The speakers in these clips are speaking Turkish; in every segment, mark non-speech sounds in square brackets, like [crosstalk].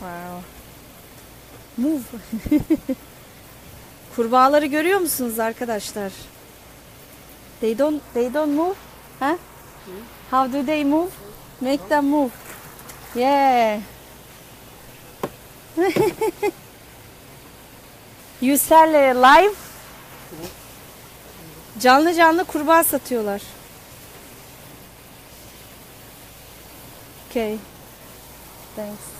Wow. Move. [laughs] Kurbağaları görüyor musunuz arkadaşlar? They don't they don't move. Huh? How do they move? Make them move. Yeah. [laughs] you sell live? Canlı canlı kurbağa satıyorlar. Okay. Thanks.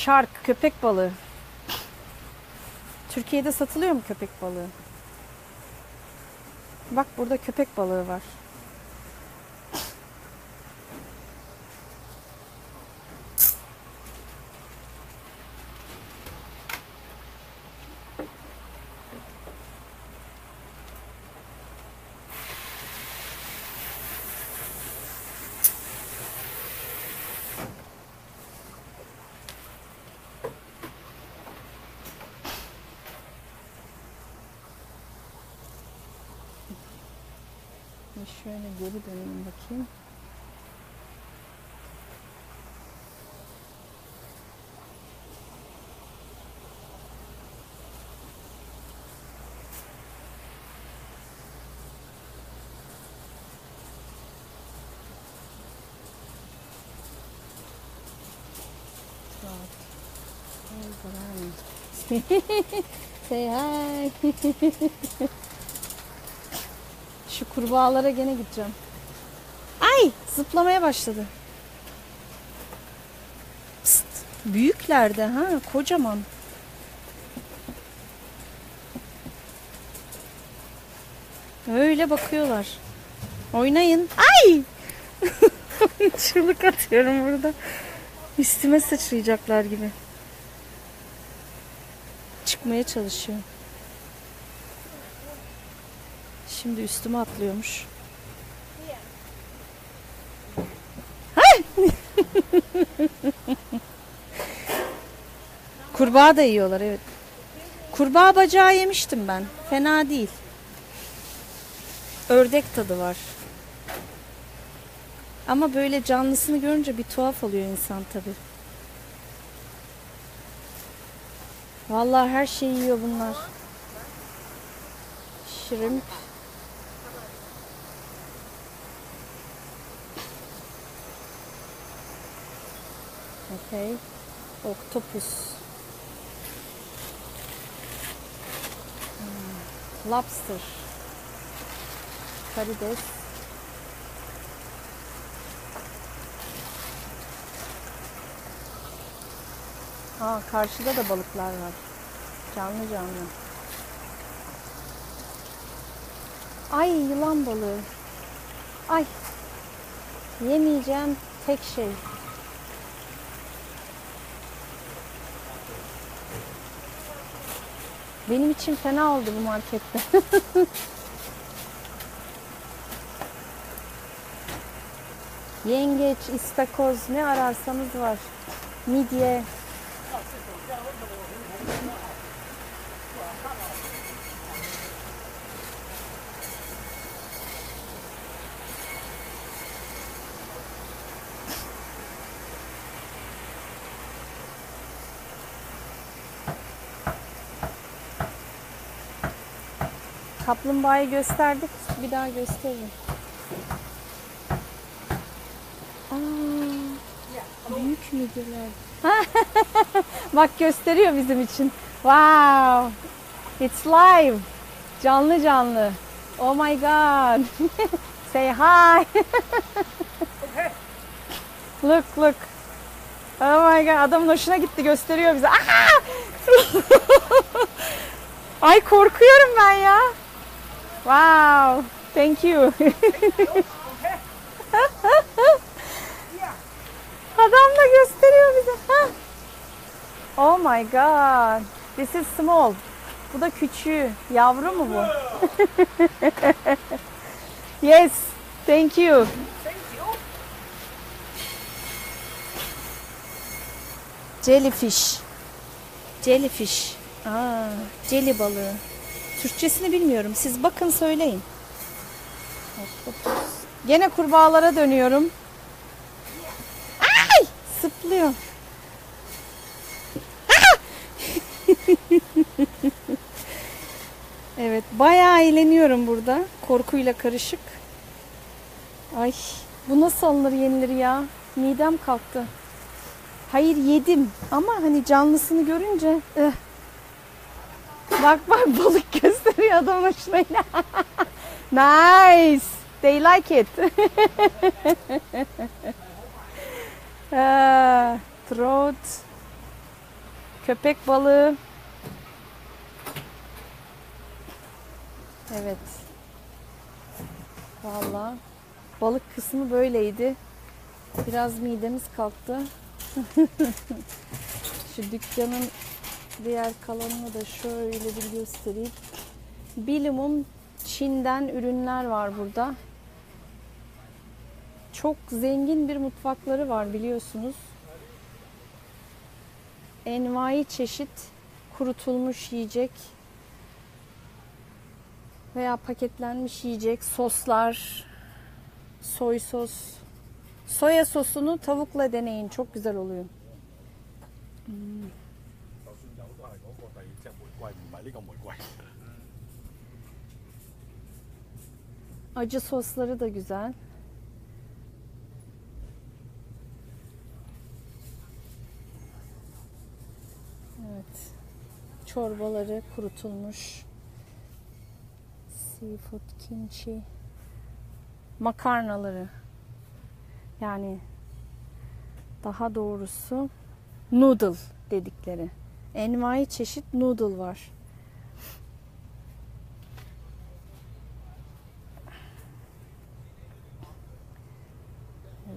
Shark köpek balığı. Türkiye'de satılıyor mu köpek balığı? Bak burada köpek balığı var. Şöyle geri döneyim bakayım. [laughs] Say hi. [laughs] Şu kurbağalara gene gideceğim. Ay zıplamaya başladı. Pst, büyükler de ha kocaman. Öyle bakıyorlar. Oynayın. Ay! [laughs] Çığlık atıyorum burada. Üstüme sıçrayacaklar gibi. Çıkmaya çalışıyor. Şimdi üstüme atlıyormuş. [laughs] Kurbağa da yiyorlar evet. Kurbağa bacağı yemiştim ben. Fena değil. Ördek tadı var. Ama böyle canlısını görünce bir tuhaf oluyor insan tabi. Vallahi her şeyi yiyor bunlar. Shrimp. Okay. Octopus. Hmm, Lobster. Karides. Aa, karşıda da balıklar var. Canlı canlı. Ay yılan balığı. Ay. Yemeyeceğim tek şey. Benim için fena oldu bu markette. [laughs] Yengeç, istakoz ne ararsanız var. Midye. Kaplumbağayı gösterdik. Bir daha gösteririm. Aa, büyük midyeler. [laughs] Bak gösteriyor bizim için. Wow. It's live. Canlı canlı. Oh my god. [laughs] Say hi. [laughs] look look. Oh my god. Adamın hoşuna gitti gösteriyor bize. Ay korkuyorum ben ya. Wow. Thank you. Adam da gösteriyor bize. Ha. Oh my god. This is small. Bu da küçüğü. Yavru mu bu? [laughs] Yes. Thank you. Jellyfish. Jellyfish. Aa, jelly balığı. Türkçesini bilmiyorum. Siz bakın söyleyin. Gene kurbağalara dönüyorum. Ay! Sıplıyor. [laughs] evet, bayağı eğleniyorum burada. Korkuyla karışık. Ay, bu nasıl alınır yenilir ya? Midem kalktı. Hayır yedim ama hani canlısını görünce ıh. Bak bak balık gösteriyor adam hoşuna. [laughs] nice. They like it. [laughs] Ah, Trout. Köpek balığı. Evet. Vallahi balık kısmı böyleydi. Biraz midemiz kalktı. [laughs] Şu dükkanın diğer kalanını da şöyle bir göstereyim. Bilimum Çin'den ürünler var burada. Çok zengin bir mutfakları var biliyorsunuz. Envai çeşit kurutulmuş yiyecek veya paketlenmiş yiyecek, soslar, soy sos. Soya sosunu tavukla deneyin. Çok güzel oluyor. 就 Acı sosları da güzel. Evet. Çorbaları kurutulmuş. Seafood, kimchi. Makarnaları. Yani daha doğrusu noodle dedikleri. Envai çeşit noodle var.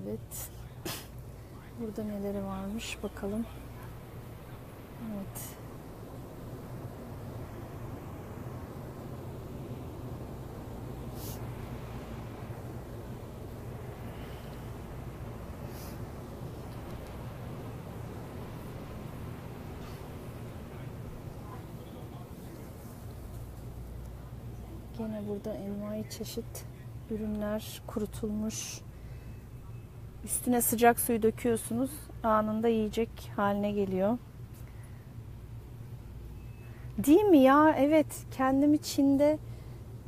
Evet. Burada neleri varmış bakalım. Evet. Gene burada envai çeşit ürünler kurutulmuş. Üstüne sıcak suyu döküyorsunuz. Anında yiyecek haline geliyor. Değil mi ya? Evet. Kendimi Çin'de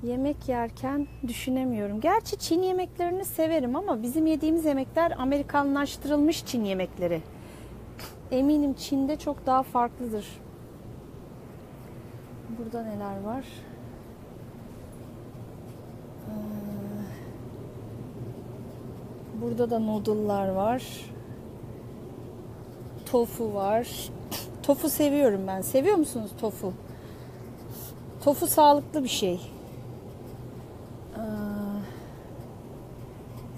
yemek yerken düşünemiyorum. Gerçi Çin yemeklerini severim ama bizim yediğimiz yemekler Amerikanlaştırılmış Çin yemekleri. Eminim Çin'de çok daha farklıdır. Burada neler var? Burada da noodle'lar var. Tofu var. Tofu seviyorum ben. Seviyor musunuz tofu? Tofu sağlıklı bir şey.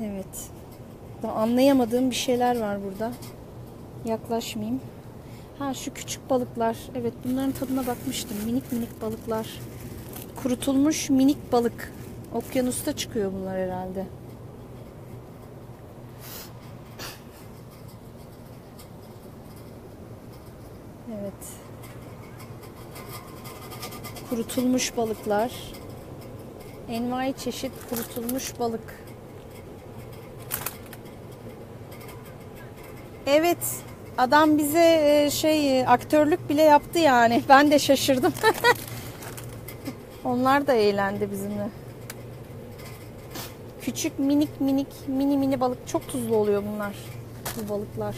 Evet. Anlayamadığım bir şeyler var burada. Yaklaşmayayım. Ha şu küçük balıklar. Evet bunların tadına bakmıştım. Minik minik balıklar. Kurutulmuş minik balık. Okyanusta çıkıyor bunlar herhalde. Evet. Kurutulmuş balıklar. Envai çeşit kurutulmuş balık. Evet. Adam bize e, şey e, aktörlük bile yaptı yani. [laughs] Ben de şaşırdım. [laughs] Onlar da eğlendi bizimle. Küçük minik minik mini mini balık çok tuzlu oluyor bunlar. Bu balıklar.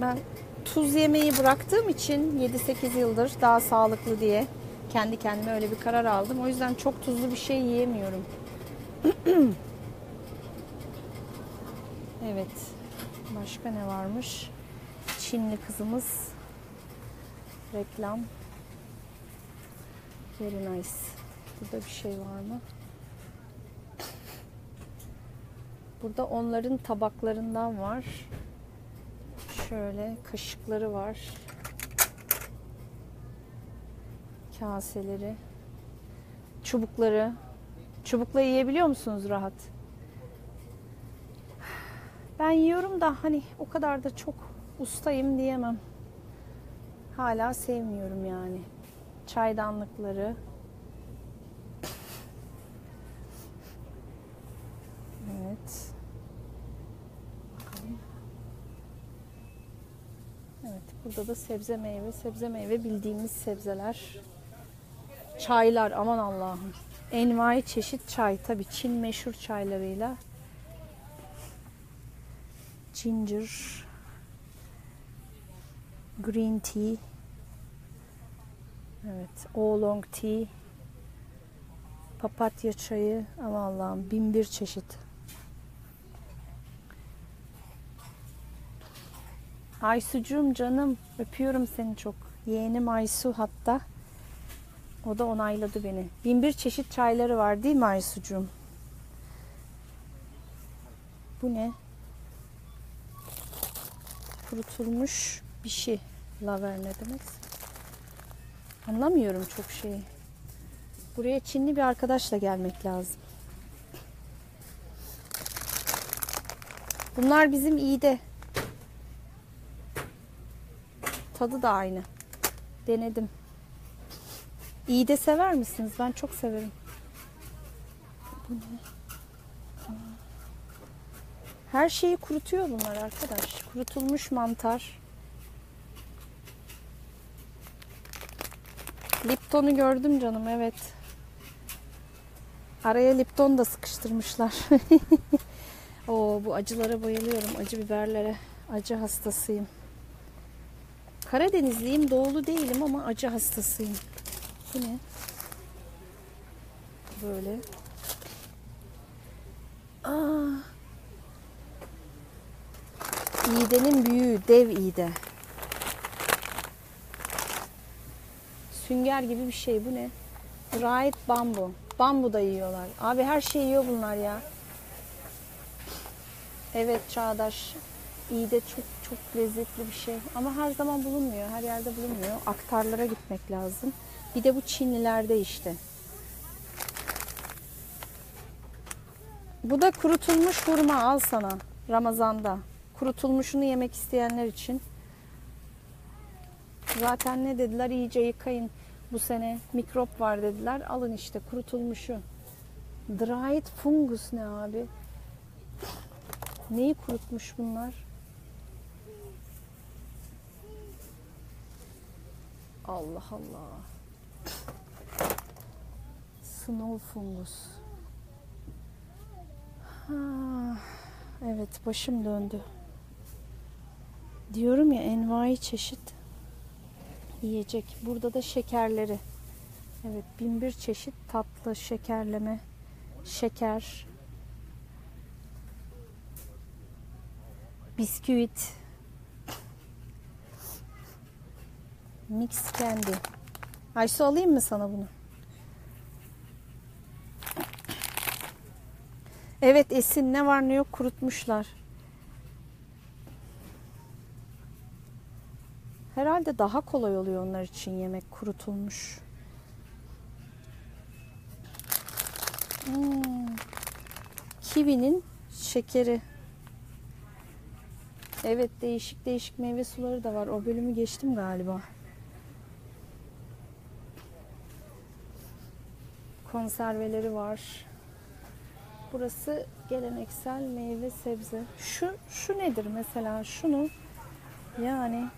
Ben tuz yemeyi bıraktığım için 7-8 yıldır daha sağlıklı diye kendi kendime öyle bir karar aldım. O yüzden çok tuzlu bir şey yiyemiyorum. [clears throat] evet. Başka ne varmış? Çinli kızımız. Reklam. Very nice. Burada bir şey var mı? [laughs] Burada onların tabaklarından var. Şöyle kaşıkları var. Kaseleri. Çubukları. Çubukla yiyebiliyor musunuz rahat? Ben yiyorum da hani o kadar da çok ustayım diyemem. Hala sevmiyorum yani. Çaydanlıkları. Evet. Bakalım. Evet, burada da sebze meyve, sebze meyve bildiğimiz sebzeler. Çaylar aman Allah'ım. Envai çeşit çay. Tabii Çin meşhur çaylarıyla. Ginger, green tea, evet, oolong tea, papatya çayı. Aman Allah'ım bin bir çeşit. Aysucuğum canım öpüyorum seni çok. Yeğenim Aysu hatta. O da onayladı beni. Bin bir çeşit çayları var değil mi Aysucuğum? Bu ne? Kurutulmuş bir şey. Laver ne demek? Anlamıyorum çok şeyi. Buraya Çinli bir arkadaşla gelmek lazım. Bunlar bizim iyide. Tadı da aynı. Denedim. İyi de sever misiniz? Ben çok severim. Bu ne? Her şeyi kurutuyor bunlar arkadaş. Kurutulmuş mantar. Lipton'u gördüm canım evet. Araya Lipton da sıkıştırmışlar. [laughs] Oo bu acılara bayılıyorum. Acı biberlere. Acı hastasıyım. Karadenizliyim, doğulu değilim ama acı hastasıyım. Bu ne? Böyle. Aa. İğdenin büyüğü, dev iğde. Sünger gibi bir şey. Bu ne? Dried bambu. Bambu da yiyorlar. Abi her şeyi yiyor bunlar ya. Evet çağdaş. İğde çok çok lezzetli bir şey. Ama her zaman bulunmuyor. Her yerde bulunmuyor. Aktarlara gitmek lazım. Bir de bu Çinlilerde işte. Bu da kurutulmuş hurma al sana Ramazan'da. Kurutulmuşunu yemek isteyenler için. Zaten ne dediler iyice yıkayın bu sene mikrop var dediler. Alın işte kurutulmuşu. Dried fungus ne abi? Neyi kurutmuş bunlar? Allah Allah. Snow fungus. Ha, evet başım döndü. Diyorum ya envai çeşit yiyecek. Burada da şekerleri. Evet bin bir çeşit tatlı şekerleme, şeker, bisküvit, mix candy. Aysu alayım mı sana bunu? Evet Esin ne var ne yok kurutmuşlar. Herhalde daha kolay oluyor onlar için yemek kurutulmuş. Hmm. Kivinin şekeri. Evet değişik değişik meyve suları da var. O bölümü geçtim galiba. Konserveleri var. Burası geleneksel meyve sebze. Şu şu nedir mesela? Şunu yani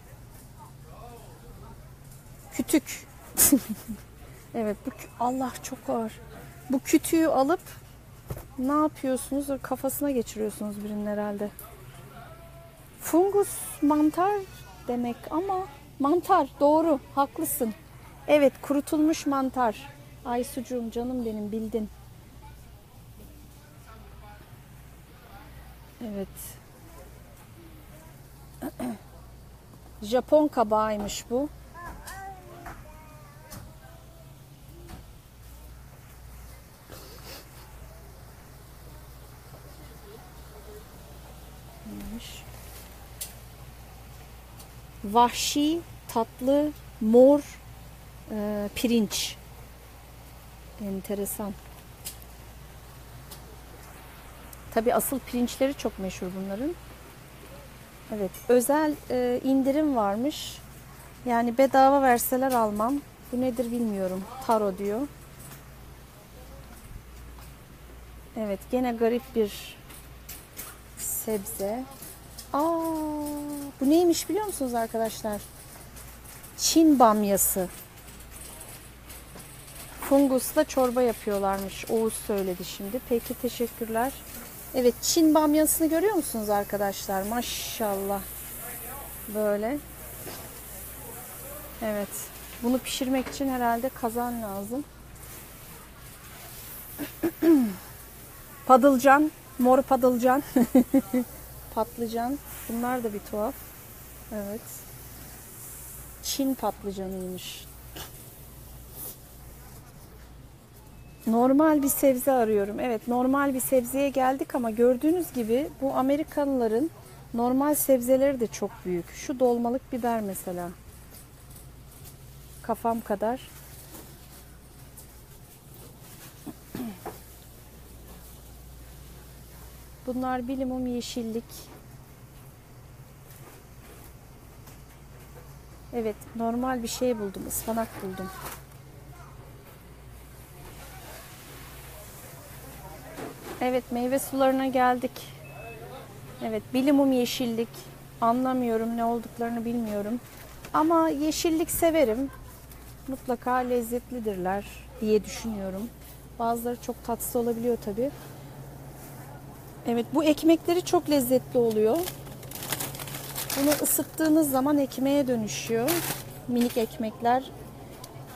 kütük. [laughs] evet bu Allah çok ağır. Bu kütüğü alıp ne yapıyorsunuz? Kafasına geçiriyorsunuz birinin herhalde. Fungus mantar demek ama mantar doğru haklısın. Evet kurutulmuş mantar. Aysucuğum canım benim bildin. Evet. [clears throat] Japon kabağıymış bu. Neymiş? Vahşi, tatlı, mor e, pirinç. Enteresan. Tabi asıl pirinçleri çok meşhur bunların. Evet, özel e, indirim varmış. Yani bedava verseler almam. Bu nedir bilmiyorum. Taro diyor. Evet, gene garip bir sebze. Aa, bu neymiş biliyor musunuz arkadaşlar? Çin bamyası. Fungusla çorba yapıyorlarmış. Oğuz söyledi şimdi. Peki teşekkürler. Evet Çin bamyasını görüyor musunuz arkadaşlar? Maşallah. Böyle. Evet. Bunu pişirmek için herhalde kazan lazım. [clears throat] Padılcan. Mor padılcan. [laughs] Patlıcan. Bunlar da bir tuhaf. Evet. Çin patlıcanıymış. Normal bir sebze arıyorum. Evet normal bir sebzeye geldik ama gördüğünüz gibi bu Amerikalıların normal sebzeleri de çok büyük. Şu dolmalık biber mesela. Kafam kadar. Bunlar bilimum yeşillik. Evet normal bir şey buldum. ıspanak buldum. Evet meyve sularına geldik. Evet bilimum yeşillik. Anlamıyorum ne olduklarını bilmiyorum. Ama yeşillik severim. Mutlaka lezzetlidirler diye düşünüyorum. Bazıları çok tatsız olabiliyor tabi. Evet bu ekmekleri çok lezzetli oluyor. Bunu ısıttığınız zaman ekmeğe dönüşüyor. Minik ekmekler.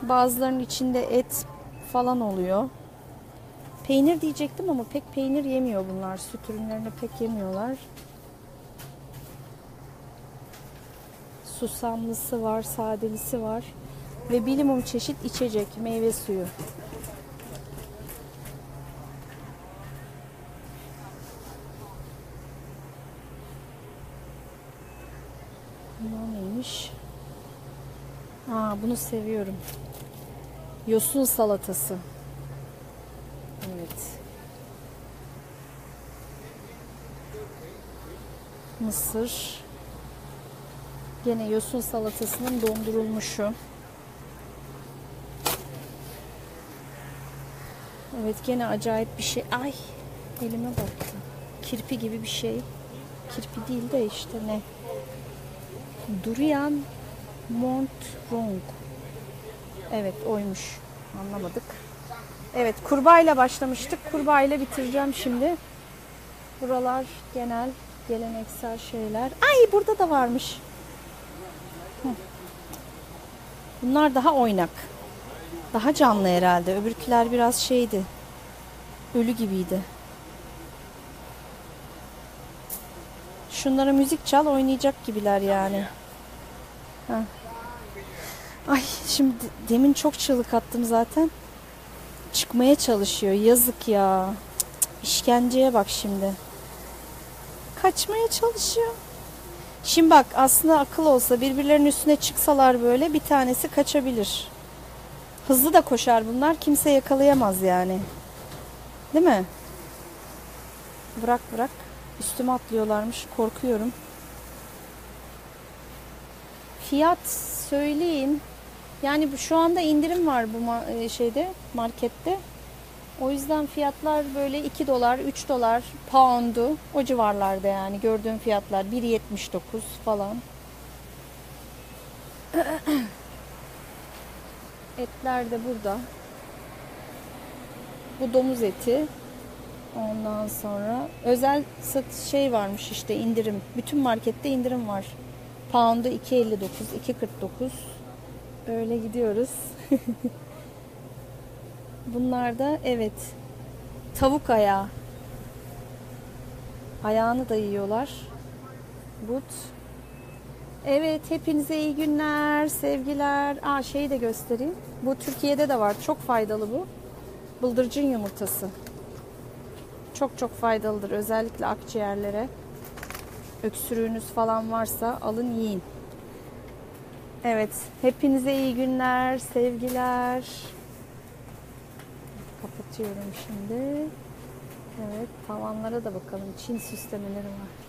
Bazılarının içinde et falan oluyor. Peynir diyecektim ama pek peynir yemiyor bunlar. Süt ürünlerini pek yemiyorlar. Susamlısı var, sadelisi var. Ve bilimum çeşit içecek, meyve suyu. Bu neymiş? Aa, bunu seviyorum. Yosun salatası. Evet. Mısır. Gene yosun salatasının dondurulmuşu. Evet gene acayip bir şey. Ay elime baktı. Kirpi gibi bir şey. Kirpi değil de işte ne? Durian Montrong. Evet oymuş. Anlamadık. Evet kurbağayla başlamıştık. Kurbağayla bitireceğim şimdi. Buralar genel geleneksel şeyler. Ay burada da varmış. Bunlar daha oynak. Daha canlı herhalde. Öbürküler biraz şeydi. Ölü gibiydi. Şunlara müzik çal oynayacak gibiler yani. Ha. Ay şimdi demin çok çığlık attım zaten çıkmaya çalışıyor. Yazık ya. İşkenceye bak şimdi. Kaçmaya çalışıyor. Şimdi bak aslında akıl olsa birbirlerinin üstüne çıksalar böyle bir tanesi kaçabilir. Hızlı da koşar bunlar. Kimse yakalayamaz yani. Değil mi? Bırak bırak. Üstüme atlıyorlarmış. Korkuyorum. Fiyat söyleyin. Yani şu anda indirim var bu ma- şeyde markette. O yüzden fiyatlar böyle 2 dolar, 3 dolar, poundu o civarlarda yani gördüğüm fiyatlar 1.79 falan. [clears throat] Etler de burada. Bu domuz eti. Ondan sonra özel sat şey varmış işte indirim. Bütün markette indirim var. Pound'u 2.59, 2.49. Öyle gidiyoruz. [laughs] Bunlar da evet tavuk ayağı. Ayağını da yiyorlar. But. Evet hepinize iyi günler, sevgiler. Aa şeyi de göstereyim. Bu Türkiye'de de var. Çok faydalı bu. Bıldırcın yumurtası. Çok çok faydalıdır özellikle akciğerlere. Öksürüğünüz falan varsa alın yiyin. Evet, hepinize iyi günler, sevgiler. Kapatıyorum şimdi. Evet tavanlara da bakalım. Çin süslemeleri var.